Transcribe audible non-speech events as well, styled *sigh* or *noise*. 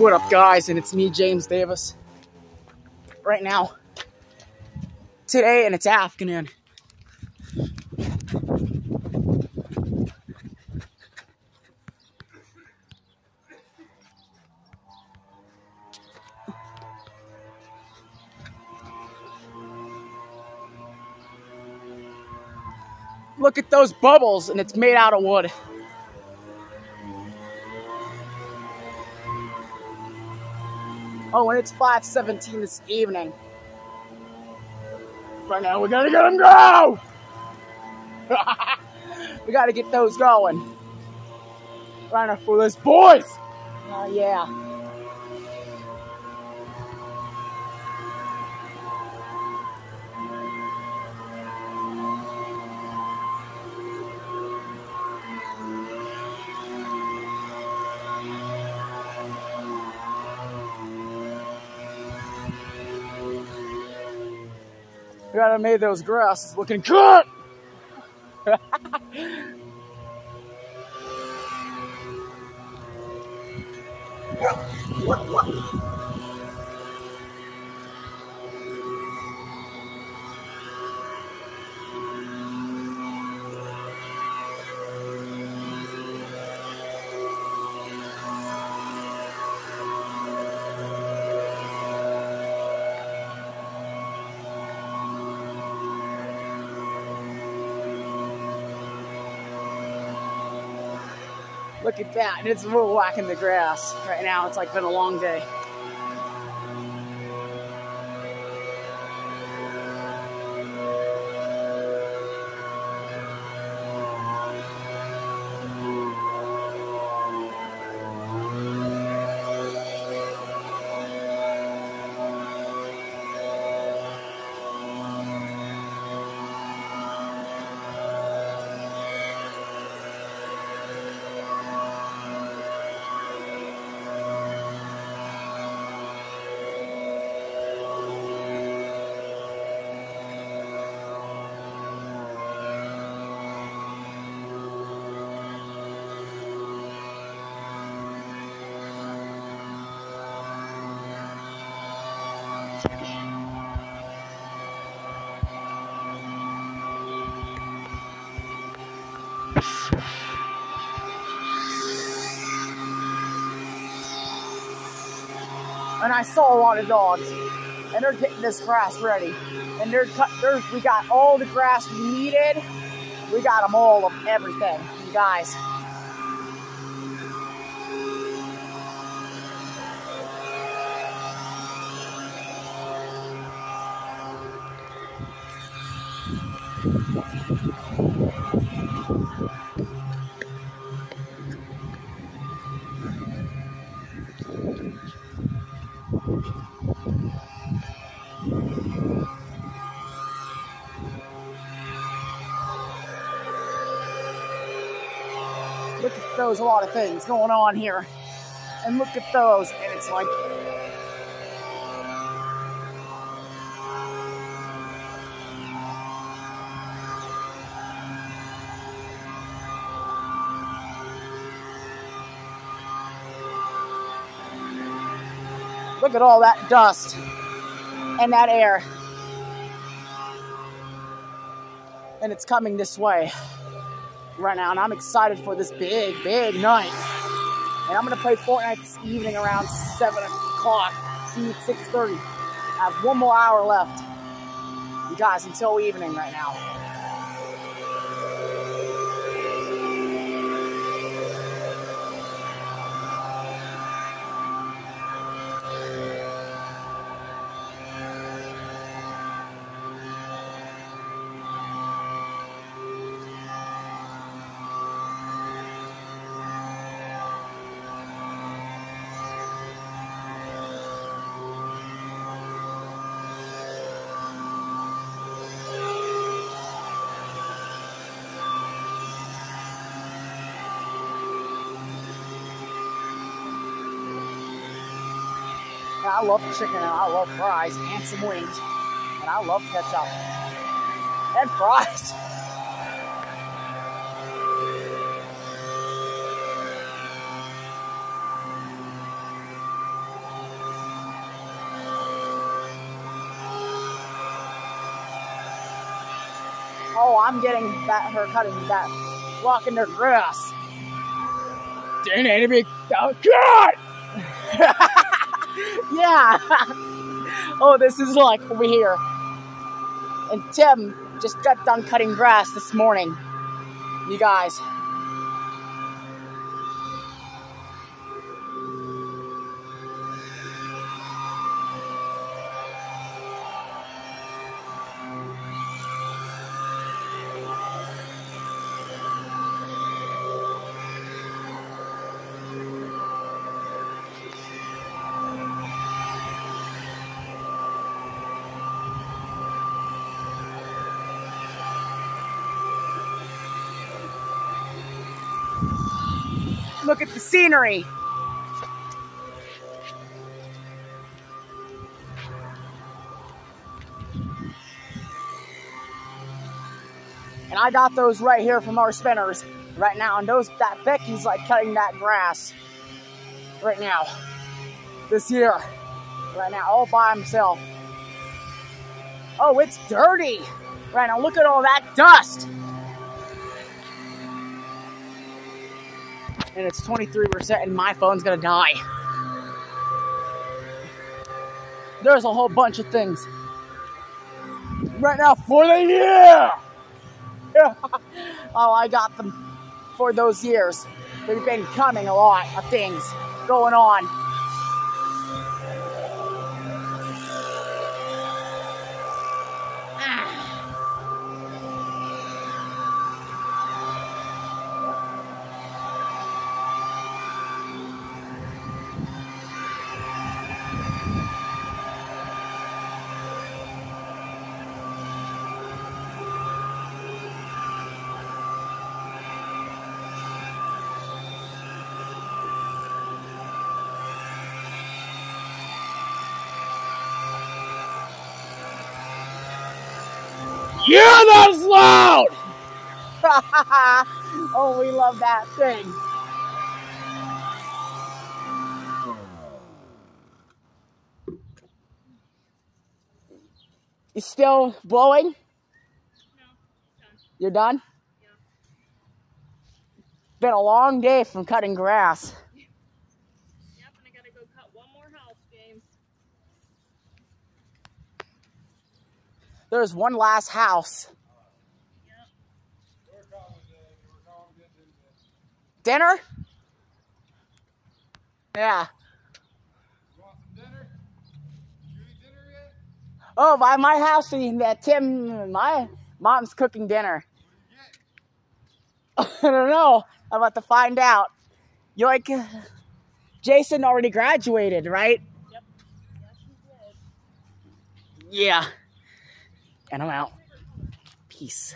What up, guys? And it's me, James Davis. Right now, today, and it's afternoon. Look at those bubbles, and it's made out of wood. Oh, and it's 5.17 this evening. Right now, we gotta get them go! *laughs* we gotta get those going. Right now for this boys! Oh, uh, yeah. We gotta make those grasses looking good. *laughs* Look at that. And it's a little whack in the grass right now. It's like been a long day. And I saw a lot of dogs, and they're getting this grass ready. And they're cut. They're, we got all the grass we needed. We got them all of everything, you guys. Look at those, a lot of things going on here. And look at those, and it's like Look at all that dust and that air. And it's coming this way right now, and I'm excited for this big, big night. And I'm gonna play Fortnite this evening around 7 o'clock, see you 6.30. I have one more hour left. You guys, until evening right now. I love chicken and I love fries and some wings. And I love ketchup and fries. *laughs* Oh, I'm getting that her cutting that walking their grass. Didn't enemy oh, God! Yeah. *laughs* oh, this is like over here. And Tim just got done cutting grass this morning. You guys. Look at the scenery. And I got those right here from our spinners right now. And those that Becky's like cutting that grass right now. This year. Right now, all by himself. Oh, it's dirty. Right now, look at all that dust. And it's 23% and my phone's gonna die. There's a whole bunch of things right now for the year. *laughs* oh, I got them for those years. They've been coming a lot of things going on. Yeah, that's loud! oh, we love that thing. You still blowing? No. Done. You're done? Yeah. Been a long day from cutting grass. Yep, and I gotta go cut one more house, James. There's one last house. Dinner? Yeah. Oh, by my house, that Tim, my mom's cooking dinner. *laughs* I don't know. I'm about to find out. You like, Jason already graduated, right? Yep. Yes. Yeah and I'm out. Peace.